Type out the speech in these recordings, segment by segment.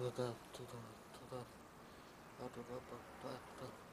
Up up up up up.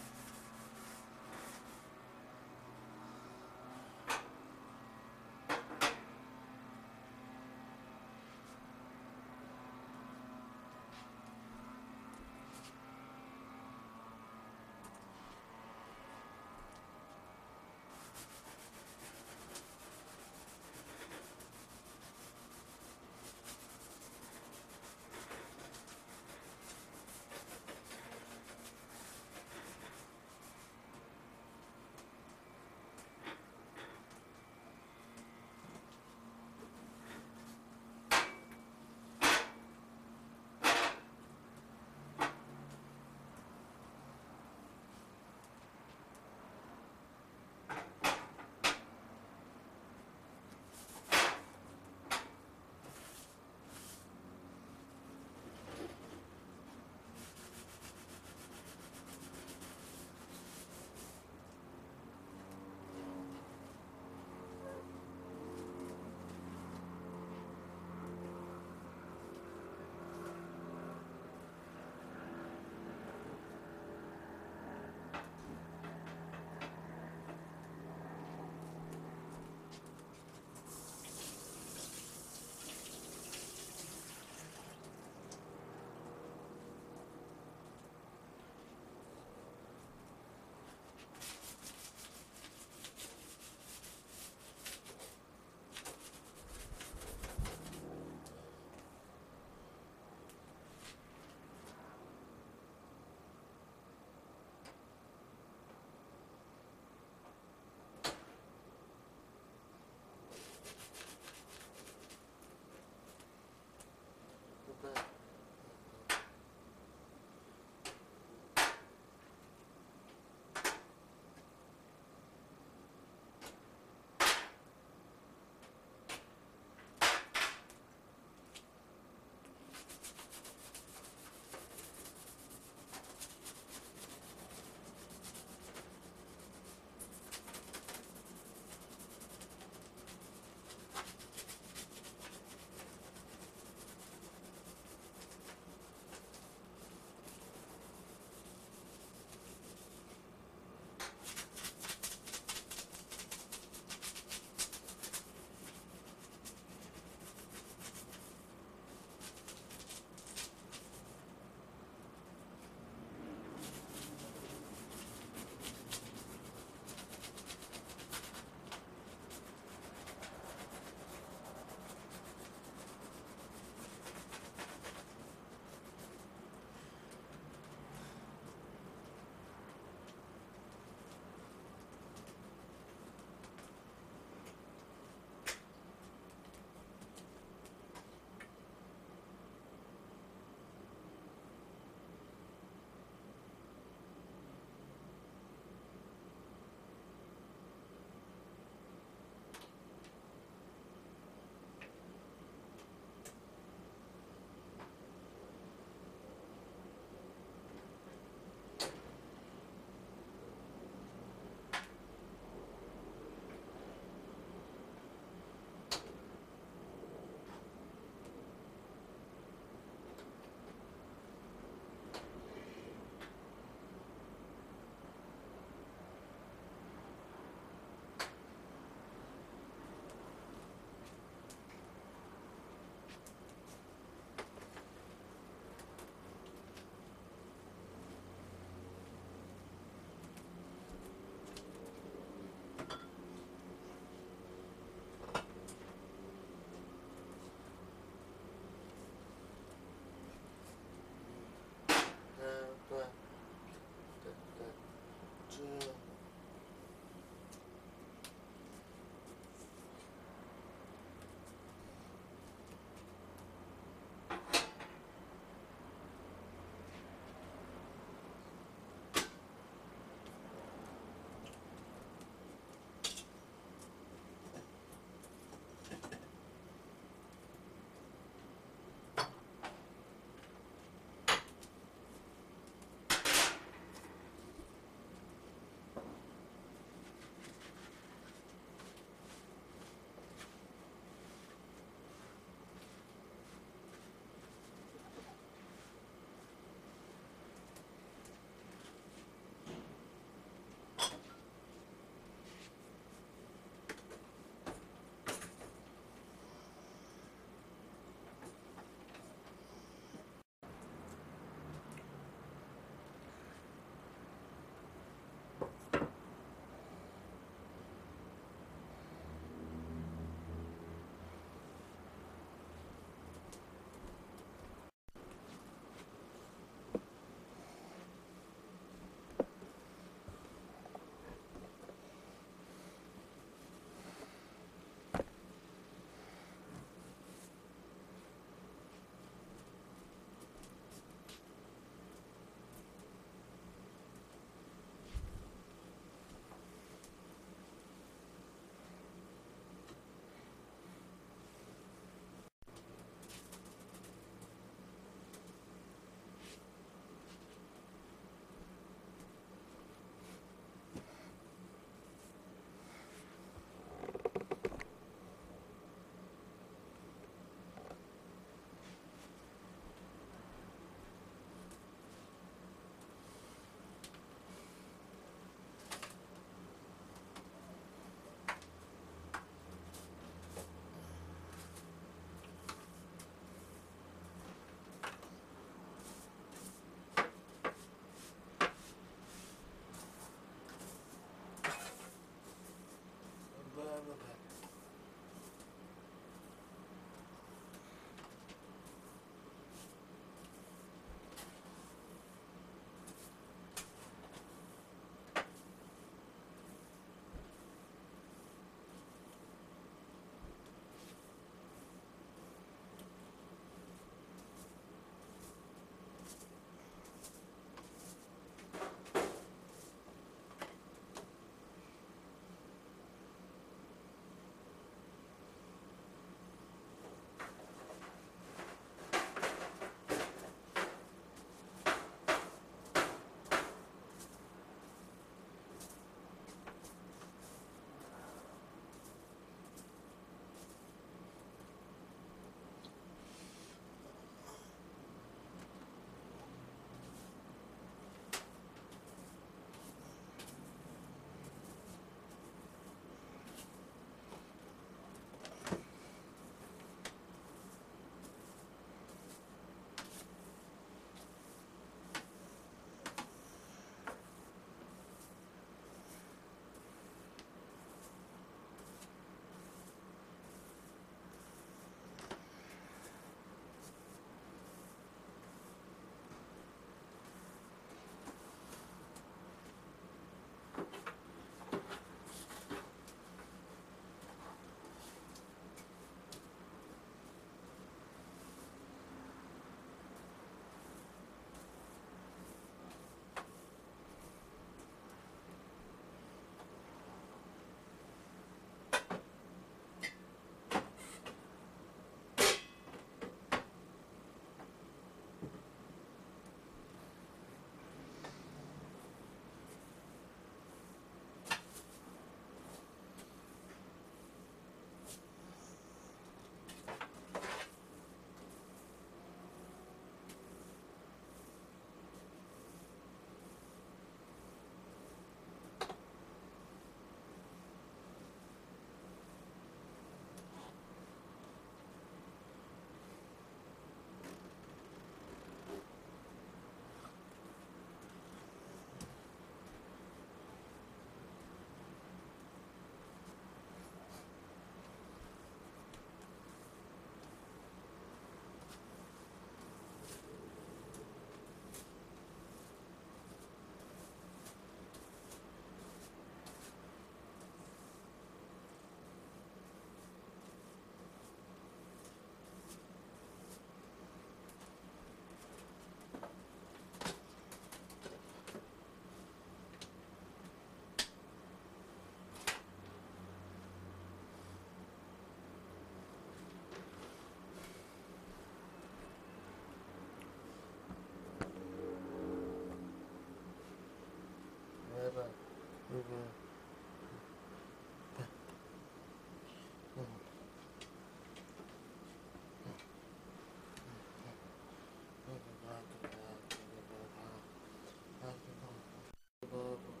Allahu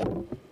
아,